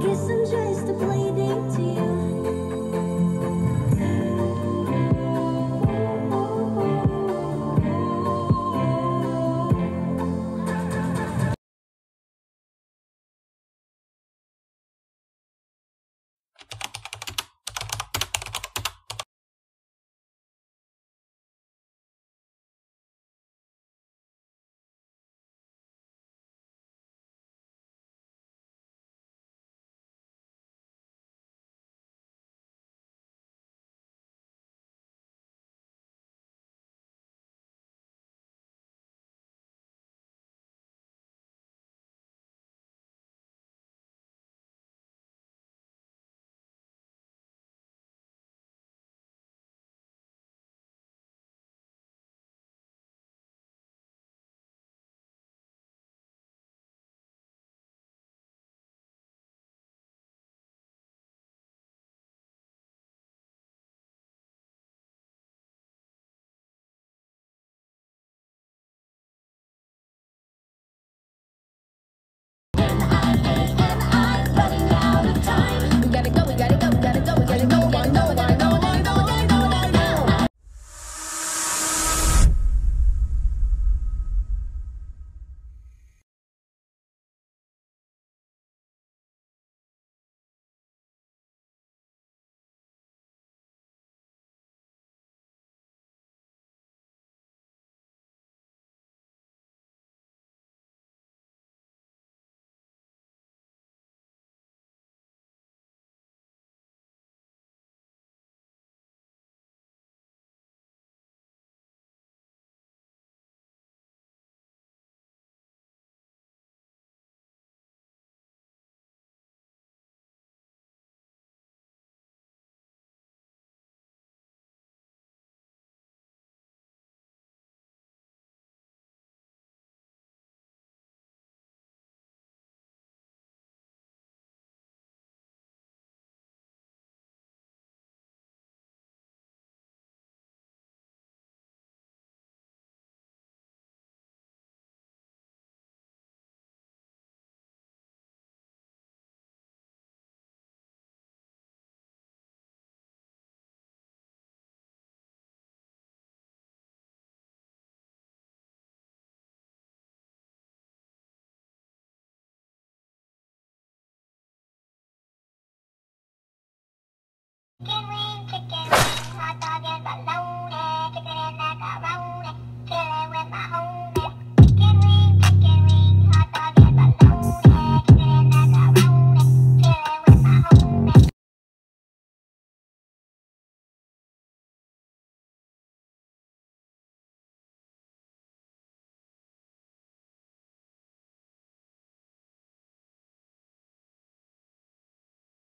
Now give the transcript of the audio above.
kissing Can we?